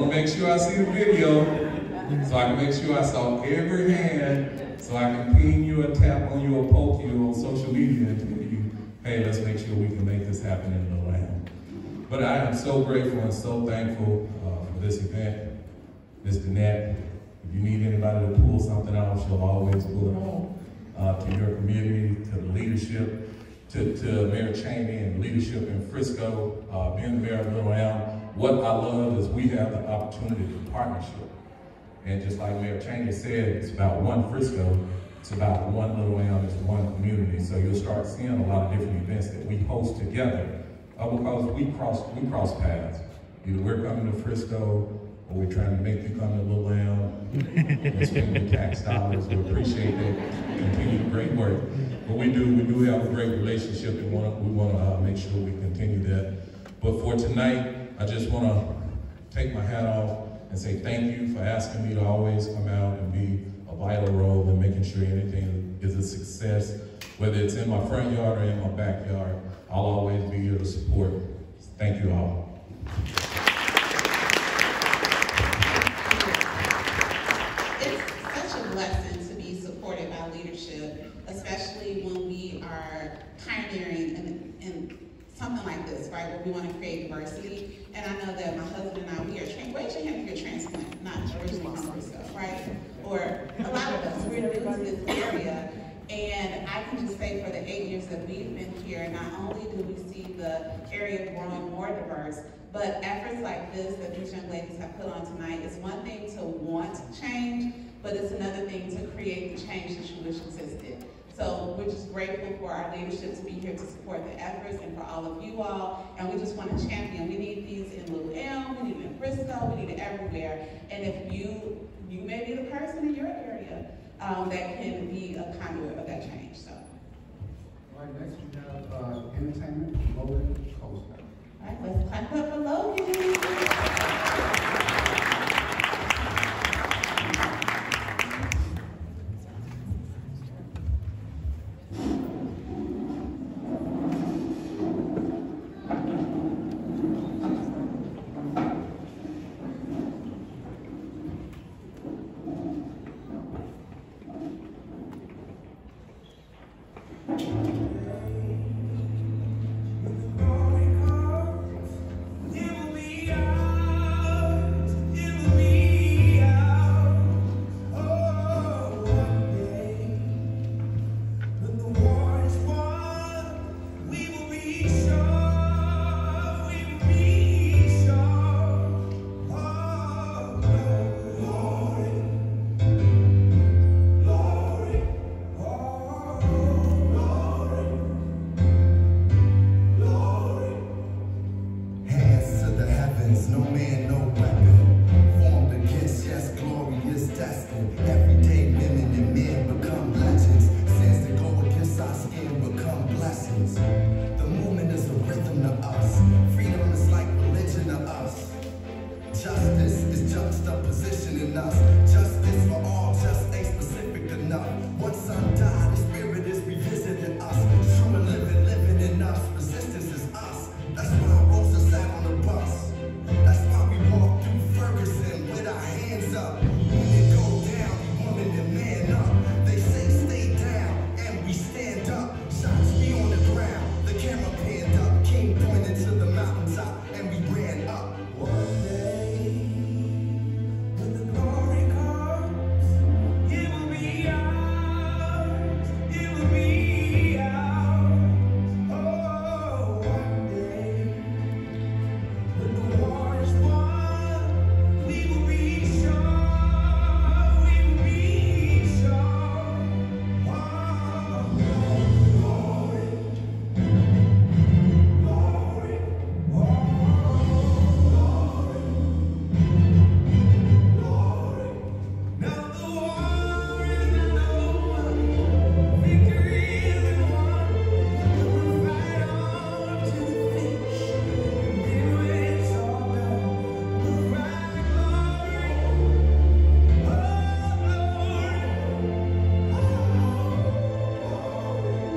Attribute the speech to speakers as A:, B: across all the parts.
A: want to make sure I see the video so I can make sure I saw every hand so I can ping you or tap on you or poke you on social media and tell you, hey, let's make sure we can make this happen in the land. But I am so grateful and so thankful uh, for this event. Ms. Danette, if you need anybody to pull something out, she'll always pull it on. Uh, to your community, to the leadership, to, to Mayor Cheney and leadership in Frisco, uh, being the mayor of Little Elm. What I love is we have the opportunity to partnership. And just like Mayor Cheney said, it's about one Frisco, it's about one Little Elm, it's one community. So you'll start seeing a lot of different events that we host together uh, because we cross, we cross paths. Either we're coming to Frisco or we're trying to make you come to Little Elm and spend your tax dollars. We appreciate that. Continue the great work. But we do, we do have a great relationship and we want to uh, make sure we continue that. But for tonight, I just want to take my hat off and say thank you for asking me to always come out and be a vital role in making sure anything is a success. Whether it's in my front yard or in my backyard, I'll always be here to support. Thank you all.
B: It's such a blessing to be supported by leadership, especially when we are pioneering in, in something like this, right, where we want to create diversity. And I know that my husband and I, we are, raise your hand if you're transplant, not originally from Frisco, right? Or a lot of us, we're new to this area. And I can just say for the eight years that we've been here, not only do we see the area growing more diverse, but efforts like this that these young ladies have put on tonight is one thing to want change, but it's another thing to create the change that you wish existed. So we're just grateful for our leadership to be here to support the efforts and for all of you all. And we just want to champion. We need these in Little Elm, we need it in Frisco, we need it everywhere. And if you, you may be the person in your area um, that can be a conduit of that change. So.
C: All right, next we have uh, entertainment, Logan Costa.
B: All right, let's clap up for Logan.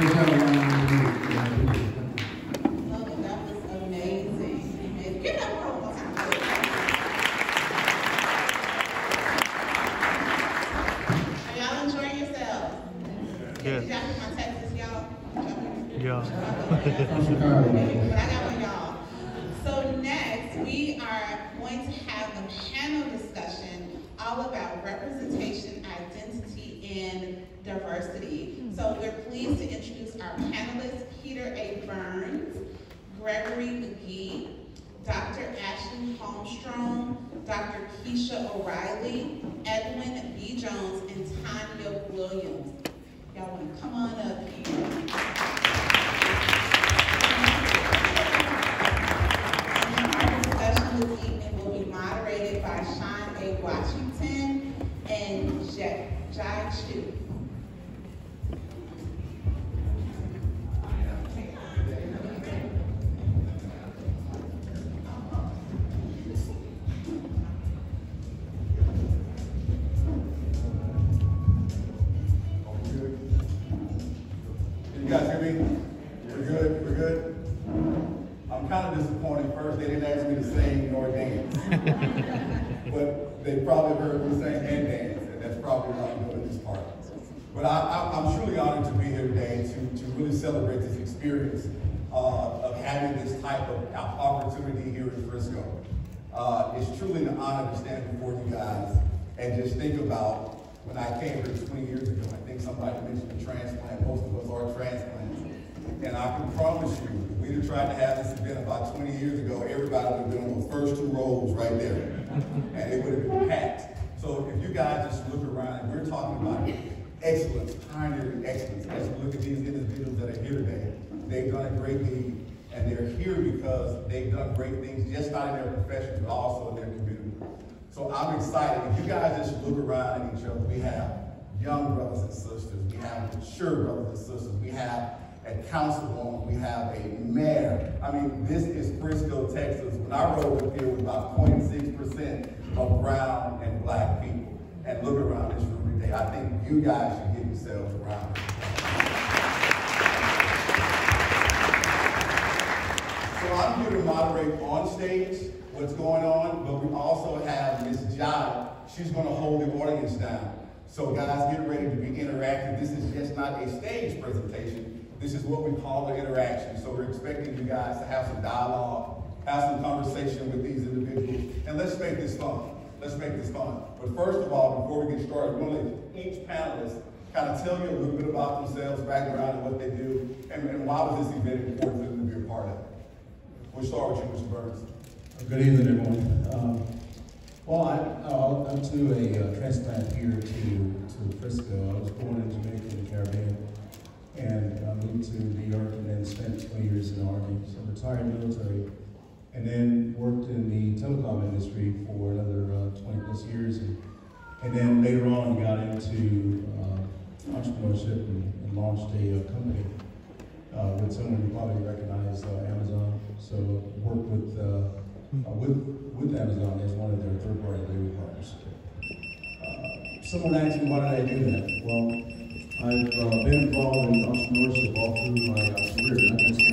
B: So next we are going to have the panel discussion all about representation, identity, and diversity. Hmm. So we're pleased to introduce our panelists, Peter A. Burns, Gregory McGee, Dr. Ashley Holmstrom, Dr. Keisha O'Reilly, Edwin B. Jones, and Tanya Williams. Y'all wanna come on
D: they didn't ask me to sing nor dance. But they probably heard me sing and dance, and that's probably why I'm doing this part. But I, I, I'm truly honored to be here today to, to really celebrate this experience uh, of having this type of opportunity here in Frisco. Uh, it's truly an honor to stand before you guys and just think about when I came here 20 years ago. I think somebody mentioned a transplant. Most of us are transplants. And I can promise you, have tried to have this event about 20 years ago, everybody would have been on the first two rows right there. And it would have been packed. So if you guys just look around, and we're talking about excellence, pioneering excellence. As we look at these individuals that are here today, they've done a great deed, and they're here because they've done great things, just not in their profession, but also in their community. So I'm excited. If you guys just look around at each other, we have young brothers and sisters, we have mature brothers and sisters, we have a councilwoman, we have a mayor. I mean, this is Frisco, Texas. When I rode up here with about 0.6% of brown and black people. And look around this room today. I think you guys should get yourselves a around. So I'm here to moderate on stage what's going on, but we also have Miss Jai. She's gonna hold the audience down. So guys, get ready to be interactive. This is just not a stage presentation. This is what we call the interaction. So we're expecting you guys to have some dialogue, have some conversation with these individuals, and let's make this fun. Let's make this fun. But first of all, before we get started, gonna let each panelist kind of tell you a little bit about themselves, background, and what they do, and, and why was this event important for them to be a part of. We'll start with you, Mr. Burns.
E: Good evening, everyone. Um, well, I, uh, I'm to a uh, transplant here to, to Frisco. I was born in Jamaica in the Caribbean and I moved to New York and then spent 20 years in the Army. So retired military and then worked in the telecom industry for another uh, 20 plus years. And, and then later on got into uh, entrepreneurship and, and launched a uh, company uh, with someone you probably recognize, uh, Amazon. So worked with, with, with Amazon as one of their third-party labor partners. Someone asked me why did I do that? Well, I've uh, been involved in entrepreneurship all through my uh, career,